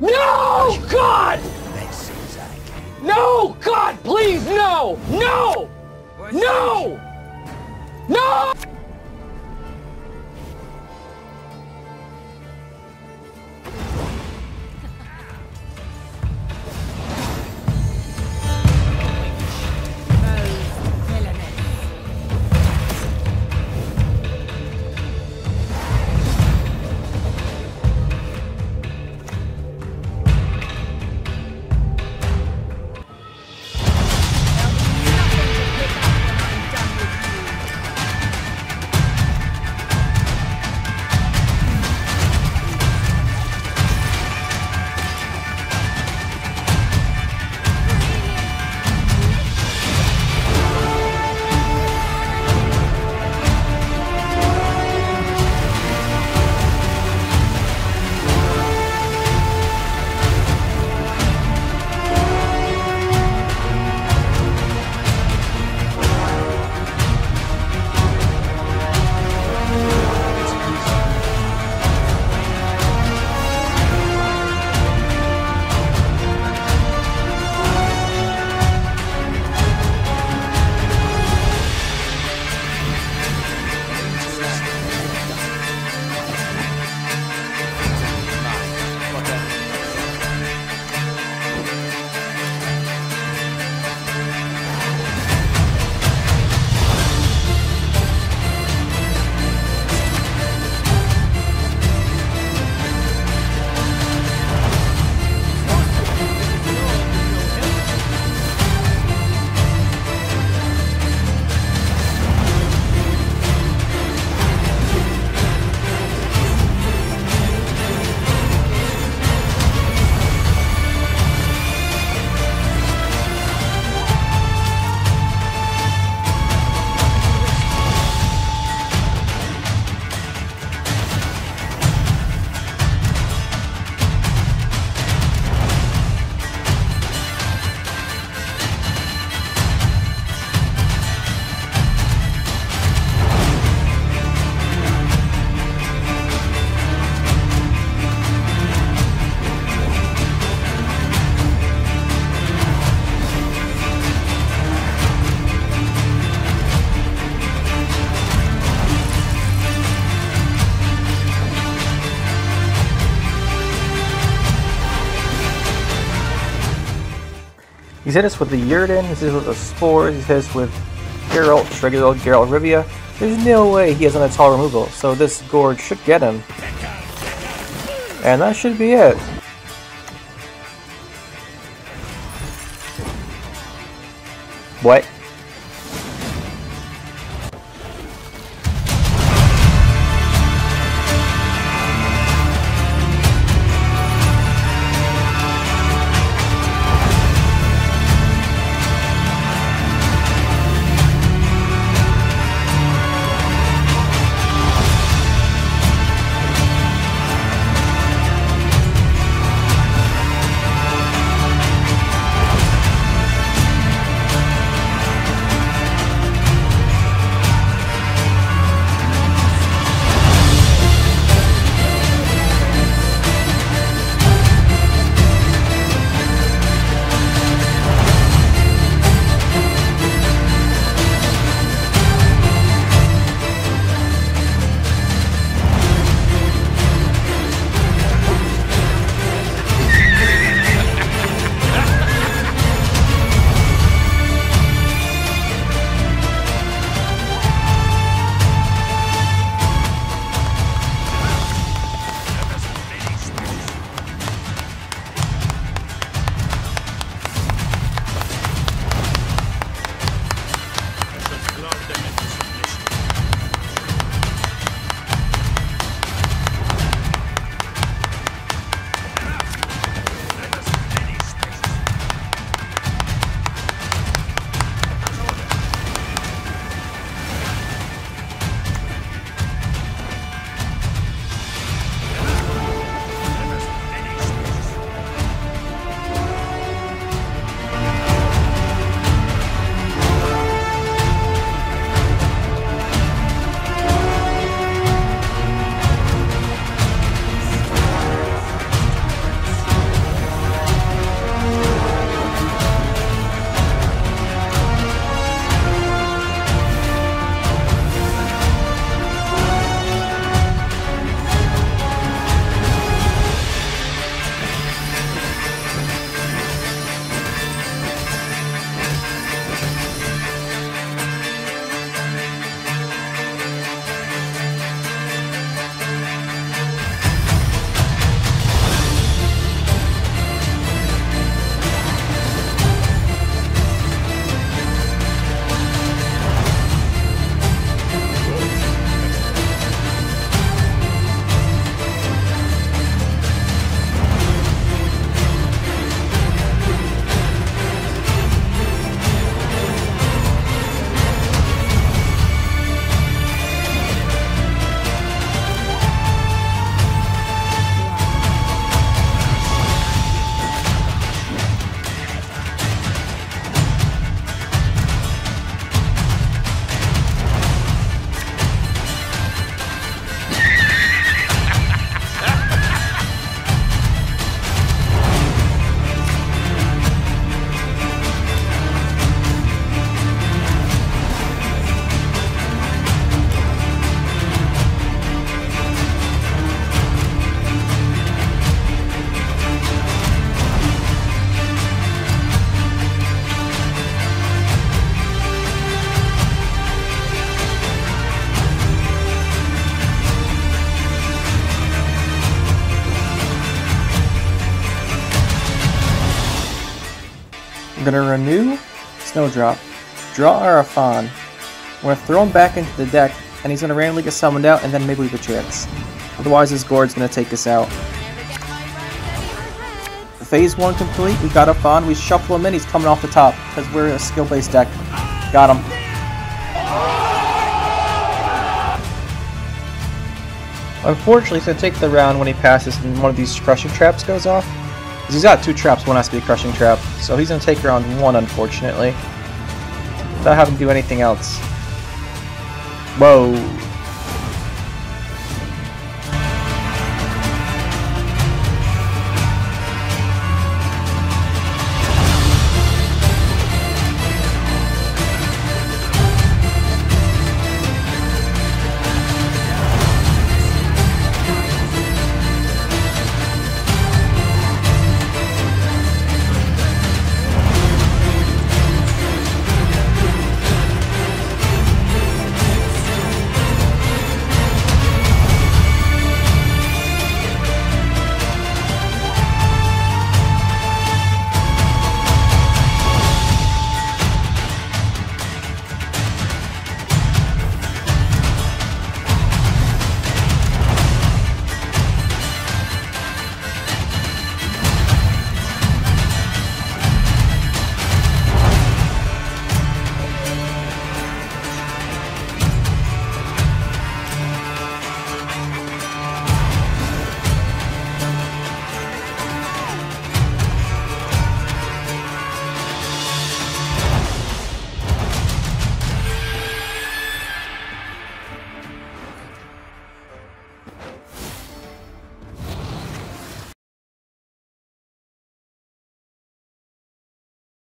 No! God! No! God, please, no! No! No! No! He's hit us with the Yrden, he's hit us with the Spores, he's hit us with Geralt, regular Geralt Rivia. There's no way he has an tall removal, so this Gorge should get him. And that should be it. What? Gonna renew Snowdrop, draw our Afan. We're gonna throw him back into the deck, and he's gonna randomly get summoned out, and then maybe we have a chance. Otherwise, this Gord's gonna take us out. Phase 1 complete, we got Afan, we shuffle him in, he's coming off the top, because we're a skill-based deck. Got him. Unfortunately, he's going to take the round when he passes and one of these crushing traps goes off. He's got two traps, one has to be a crushing trap. So he's going to take round one, unfortunately. Without having to do anything else. Whoa.